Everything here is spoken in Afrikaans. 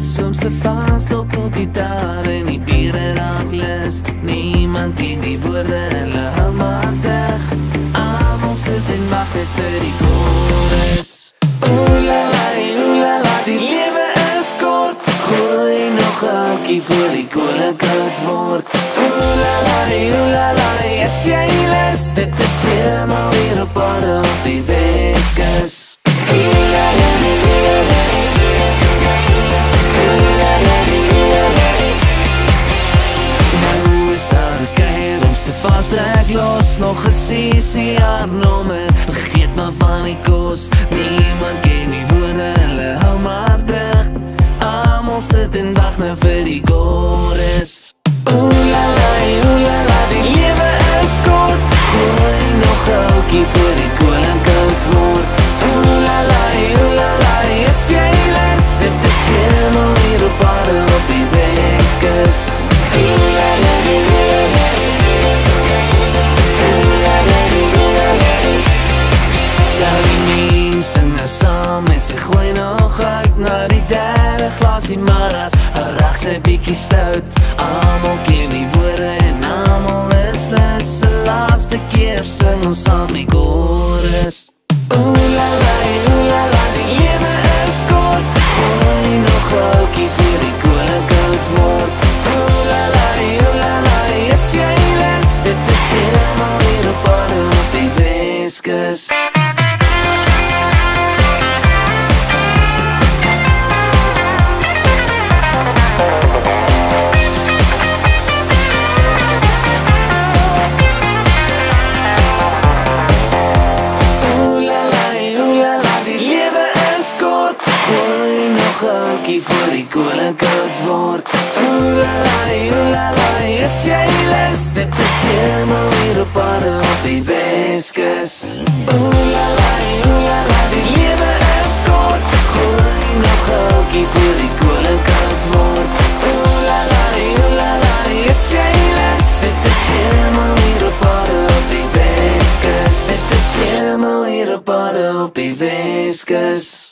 soms te vas dalk al gitaar en die biere raak lus niemand ken die woorde en hulle hou maar terug almal sit en wag net vir die chorus. Ooh la la ooh la la die lewe is kort. Gooi nog 'n houkie voor die kolle koud word. Ooh la la ooh la la is jy lus dit is hier vastrek los Nog gesiesie aan nommer Vergeet maar van die kos. Niemand ken die woorde Hulle hou maar terug. Almal sit en wacht nou vir die chorus Oeh la la, oeh la la Die lewe is kort. Gooi nog een houtjie voor glasie maar as een rag sy bietjie stout. Almal ken die woorde en almal is dis die laaste keer sing ons saam die chorus. Oeh la la, oeh la la, die lewe is kort. Gooi nog een houtjie vir die koning koud word. Oeh la la, oeh la la, is jy les? Dit is helemaal weer op aarde op die Weskus dankie voor die koninkoud word Oelalai, oelalai, is jy lus? Dit is helemaal hier op aarde op die weskus. Oelalai, oelalai, die lewe is kort. Gooi nog een hoekie voor die koninkoud word. Oelalai, oelalai, is jy lus? Dit is helemaal hier op aarde op die weskus. Dit is helemaal hier op aarde op die weskus.